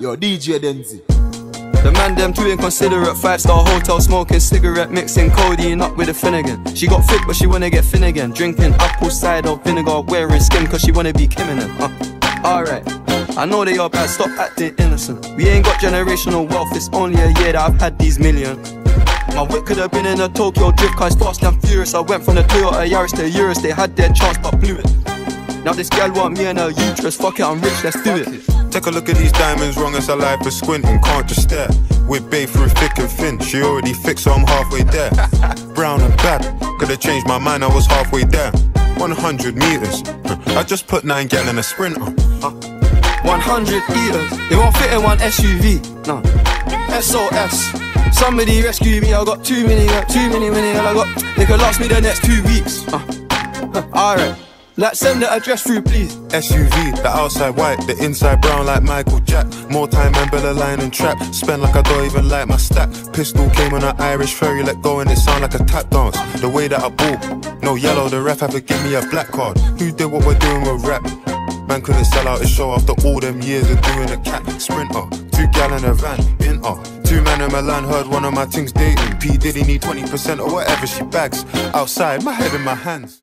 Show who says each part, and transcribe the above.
Speaker 1: Yo, DJ Denzi.
Speaker 2: The man them too inconsiderate, five star hotel smoking cigarette, mixing codeine up with a Finnegan. She got fit, but she wanna get Finnegan. Drinking apple cider vinegar, wearing Skims, cause she wanna be Kim. Uh, Alright, I know they are bad, stop acting innocent. We ain't got generational wealth, it's only a year that I've had these millions. My whip could have been in a Tokyo drift, cause fast and furious. I went from the Toyota Yaris to Urus, they had their chance but blew it. Now this gal want me and her uterus, fuck it, I'm rich, let's do it.
Speaker 3: Take a look at these diamonds, wrong as a life for squinting, can't just stare. With babe through thick and thin, she already fixed, so I'm halfway there. Brown and bad, could've changed my mind, I was halfway there. 100 meters, I just put 9 gal in a sprinter.
Speaker 2: 100 eaters, they won't fit in one SUV. No, SOS. Somebody rescue me, I got too many, got too many, many, I got. They could last me the next two weeks. Uh. Alright. Let's send the address through, please.
Speaker 3: SUV, the outside white, the inside brown like Michael Jack. More time and Bella line and trap. Spend like I don't even like my stack. Pistol came on an Irish ferry, let go and it sound like a tap dance. The way that I ball, no yellow, the ref have to give me a black card. Who did what we're doing with rap? Man couldn't sell out a show after all them years of doing a cat sprinter. Two gal in a van, inter. Two man in Milan heard one of my things dating. P Diddy need 20% or whatever she bags. Outside, my head in my hands.